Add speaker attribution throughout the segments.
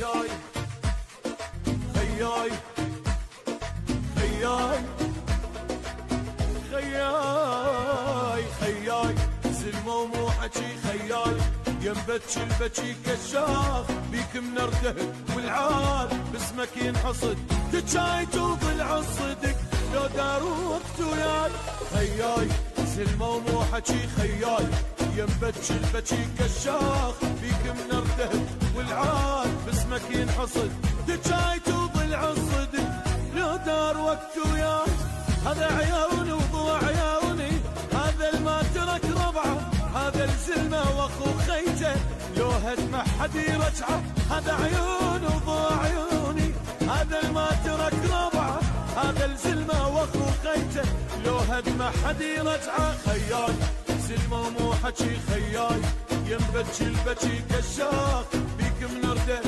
Speaker 1: خياي خياي خياي خياي خياي زلمة ومو حكي خياي ينبتشي البكي كشاف بيك منرده والعال باسمك ينحصد تجاي توضل عصدك لو دار وقت وياي خياي زلمة ومو حكي خياي ينبتشي البكي كشاخ تجاي توضل عصدك لو دار وقت وياي هذا عيوني وضوع عيوني. هذا الما ترك ربعه. هذا الزلمة وأخو خيته. لو هدمه حد يرجعه. هذا عيون وضوع عيوني. هذا الما ترك ربعه. هذا الزلمة وأخو خيته. لو هدمه حد يرجعه. خيال زلمة مو حكي خيال ينبتشي البكي كشاخ بيك منرده.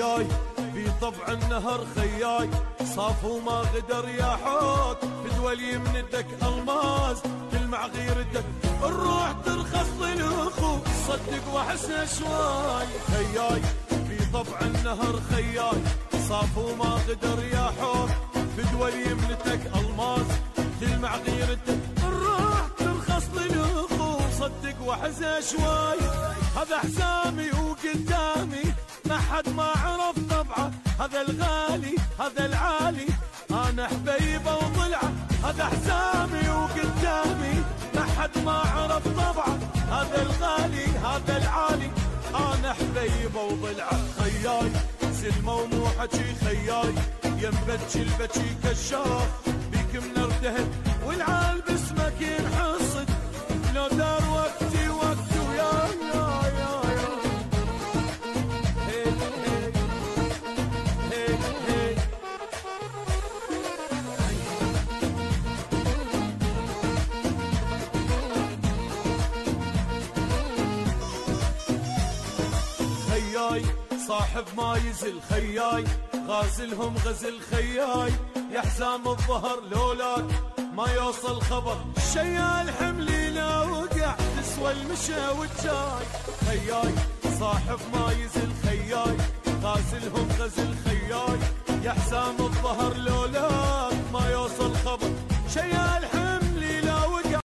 Speaker 1: خياي في طبع النهر خياي. صاف وما غدر يا حوت بدول يمندك الماس. تلمع غيرتك الروح ترخص للاخو صدق وحسن شواي خياي في طبع النهر خياي. صاف وما غدر يا حوت بدول يملتك الماس. تلمع غيرتك الروح ترخص للاخو صدق وحزة شوي. هذا حزامي وقدامي. ما حد ما عرف طبعه. هذا الغالي هذا العالي. أنا حبيبة وضلعه هذا حزامي وقدامي. ما حد ما عرف طبعه. هذا الغالي هذا العالي. أنا حبيبة وضلعه خياي. زلمه ومو حكي خياي. ينبتشي البكي كشاف بيك منرده والعال باسمك ينحصد خياي صاحب ما يزل خياي. غازلهم غزل خياي. يا حزام الظهر لولاك ما يوصل خبر. شيال حملي لا وقع تسوى المشى والجاي. خياي صاحب ما يزل خياي. غازلهم غزل خياي. يا حزام الظهر لولاك ما يوصل خبر. شيال